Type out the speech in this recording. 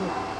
Yeah.